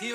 Aussi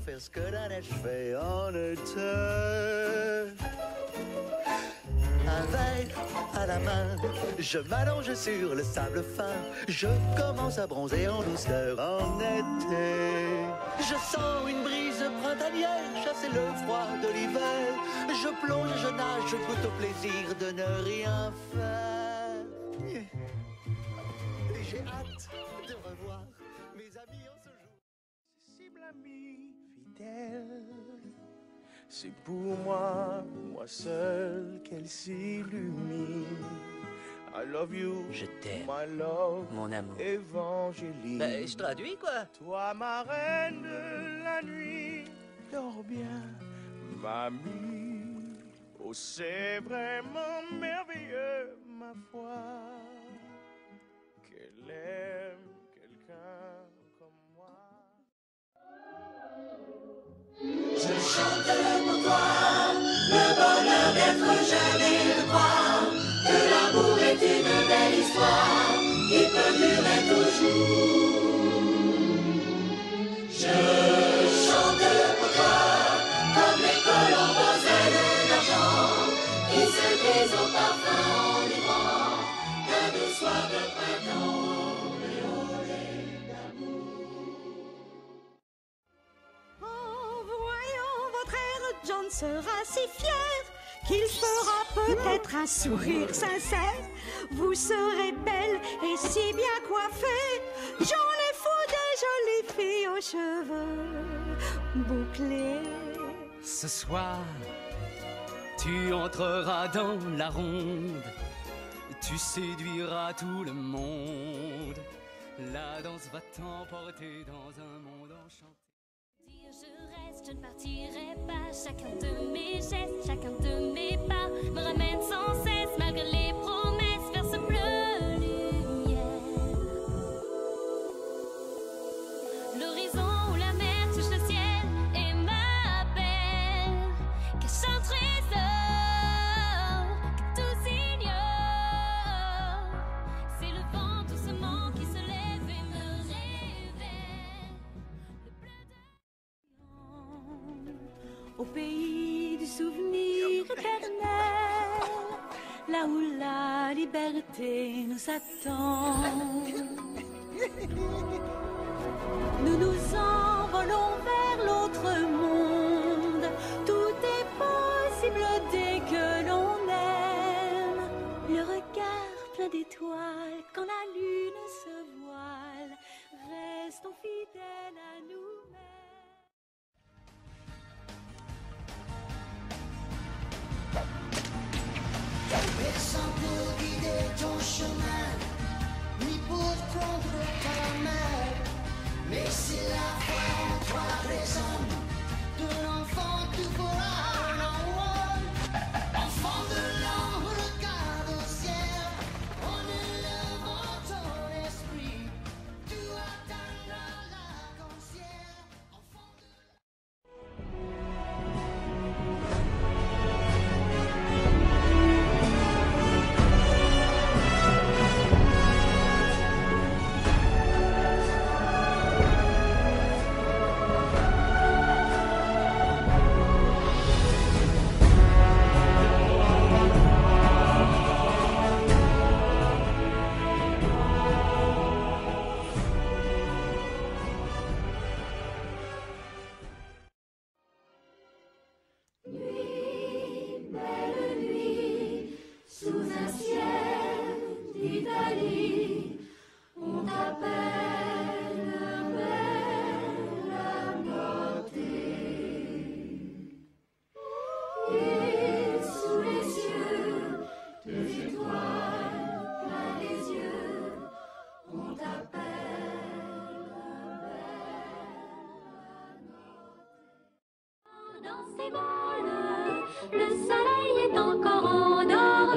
faire ce que la neige fait en été. Un verre à la main, je m'allonge sur le sable fin. Je commence à bronzer en douceur en été. Je sens une brise printanière chasser le froid de l'hiver. Je plonge, je nage, je goûte au plaisir de ne rien faire. Et J'ai hâte de revoir mes amis en ce jour. C'est pour moi, moi seul qu'elle s'illumine. I love you, Je t'aime, my love, mon amour. Évangéline. Ben, je traduis, quoi. Toi, ma reine de la nuit, dors bien, mamie. Oh, c'est vraiment merveilleux, ma foi, qu'elle aime quelqu'un En sera si fier qu'il fera peut-être un sourire sincère. Vous serez belle et si bien coiffée. J'en ai fou des jolies filles aux cheveux bouclés. Ce soir, tu entreras dans la ronde, tu séduiras tout le monde. La danse va t'emporter dans un monde enchanté. Je reste, je ne partirai pas. Chacun de mes gestes, chacun de mes pas me ramène sans cesse, malgré les promesses, vers ce bleu lumière. L'horizon là où la liberté nous attend. Nous nous envolons vers l'autre monde. Tout est possible dès que l'on aime. Le regard plein d'étoiles quand la lune se voile. sous un ciel d'Italie, on t'appelle belle beauté. Et sous les cieux, des étoiles plein les yeux, on t'appelle belle. Dans ces balles, le soleil est encore en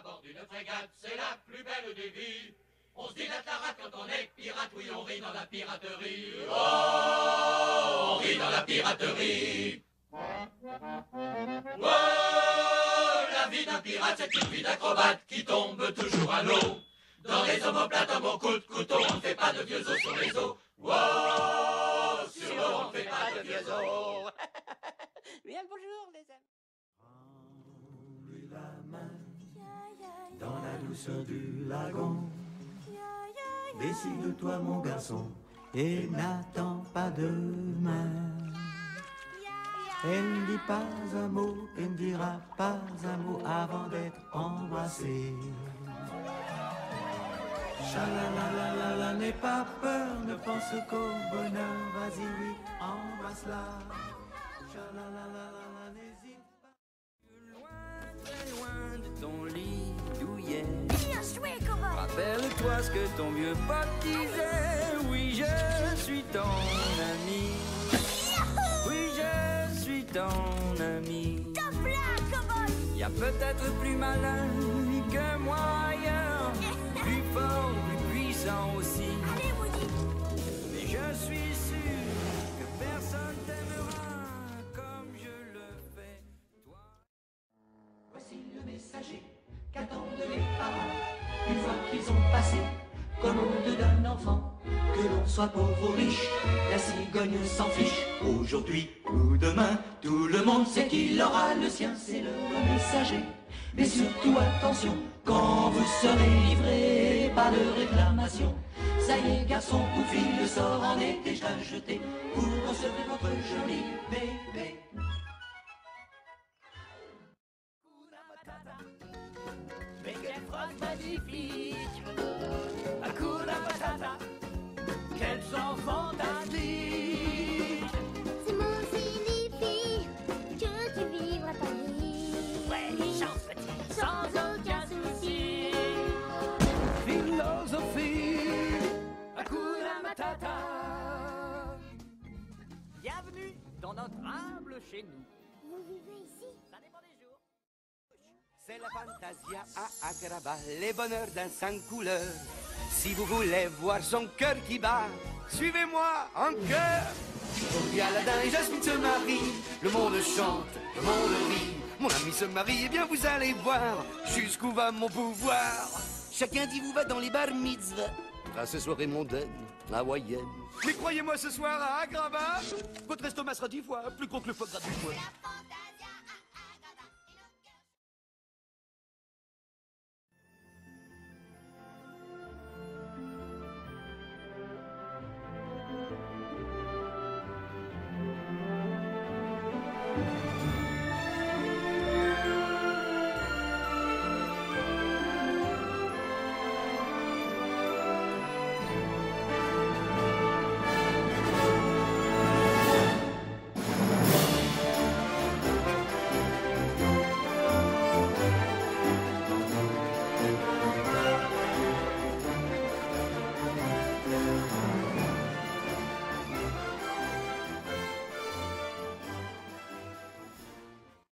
à bord d'une frégate, c'est la plus belle des vies. On se dilate la rate quand on est pirate, oui, on rit dans la piraterie. Oh, on rit dans la piraterie. Oh, la vie d'un pirate, c'est une vie d'acrobate qui tombe toujours à l'eau. Dans les omoplates, un bon coup de couteau, on ne fait pas de vieux os sur les os. Oh, sur l'eau, on ne fait pas de vieux os. Bien le bonjour, les amis. Prends-lui la main dans la douceur du lagon. Décide-toi, mon garçon, et n'attends pas demain. Elle ne dit pas un mot, elle ne dira pas un mot avant d'être embrassée. Chalalalala, n'aie pas peur, ne pense qu'au bonheur, vas-y, oui, embrasse-la. Rappelle-toi ce que ton vieux pote disait. Oui, je suis ton ami. Oui, je suis ton ami. Y a peut-être plus malin que moi ailleurs. Plus fort, plus puissant aussi. Mais je suis ont passé commande d'un enfant, que l'on soit pauvre ou riche, la cigogne s'en fiche. Aujourd'hui ou demain, tout le monde sait qu'il aura le sien, c'est le messager. Mais surtout attention, quand vous serez livré, pas de réclamation. Ça y est, garçon ou fille, le sort en est déjà jeté. Vous recevez votre joli bébé. Magnifique Hakuna Matata Quel chant fantastique Ce mot signifie que tu vivras ta vie. Ouais, chance petit Sans aucun souci. Philosophie Hakuna Matata Bienvenue dans notre humble chez nous. Vous vivez ici? C'est la Fantasia à Agrabah, les bonheurs d'un cinq couleurs. Si vous voulez voir son cœur qui bat, suivez-moi en cœur. Aujourd'hui Aladdin et Jasmine se marient, le monde chante, le monde rit. Mon ami se marie, eh bien vous allez voir jusqu'où va mon pouvoir. Chacun dit vous va dans les bar mitzvahs, à ce soirée mondaine, hawaïenne. Mais croyez-moi ce soir à Agrabah, votre estomac sera dix fois plus gros que le foie gras du foie.